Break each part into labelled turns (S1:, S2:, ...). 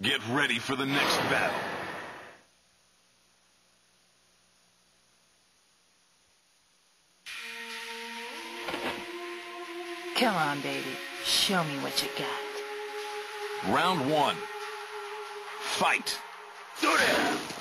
S1: Get ready for the next battle.
S2: Come on, baby. Show me what you got.
S1: Round one. Fight. And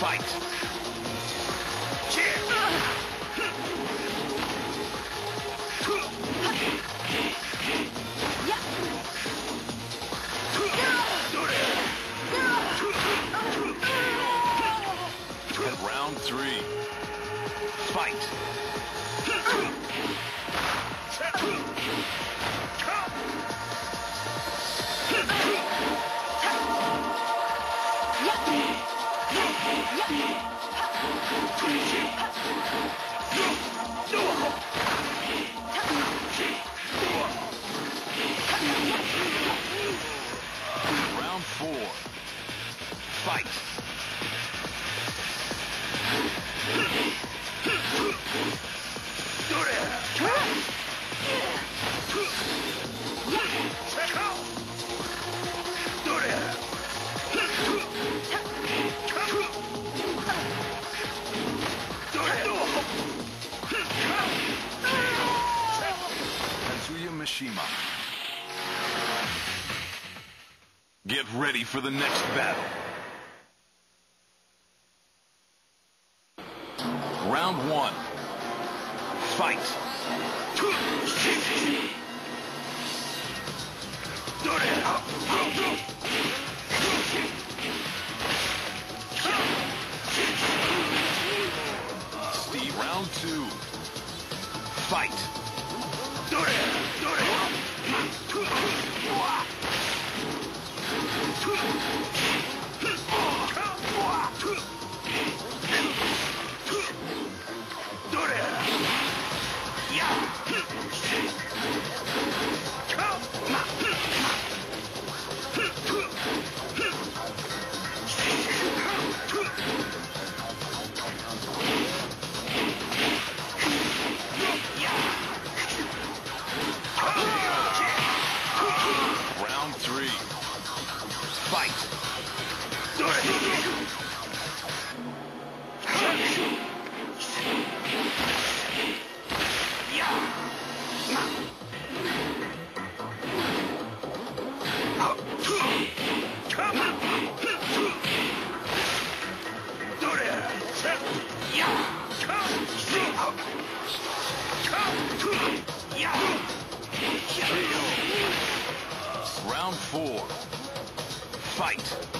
S1: Fight. Round four. Fight. Get ready for the next battle. Round one. Fight. Steve, round two. Fight. Fight. Round four. Fight.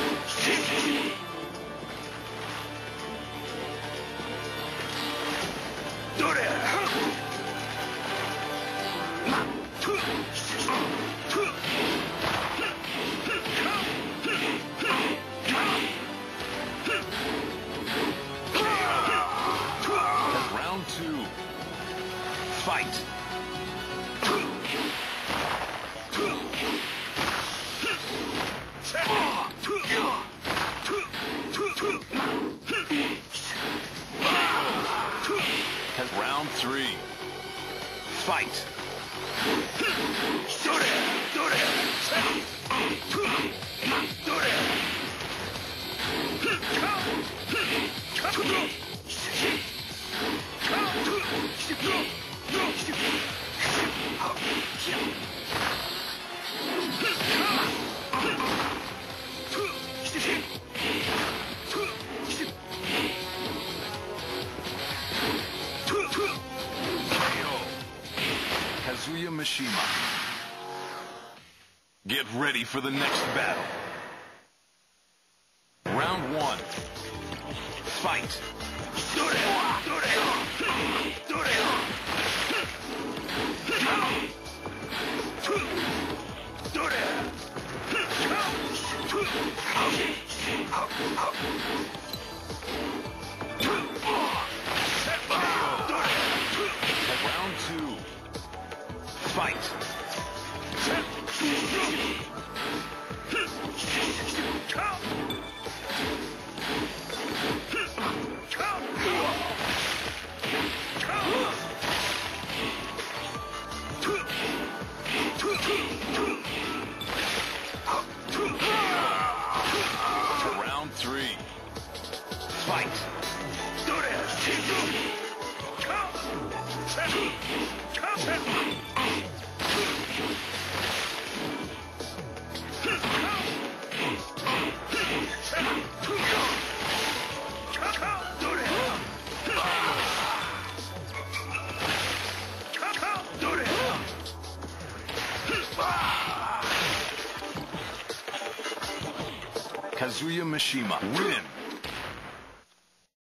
S1: Round three. Fight. Kazuya Mishima. Get ready for the next battle. Round one. Fight. Fight. Kazuya Mishima wins.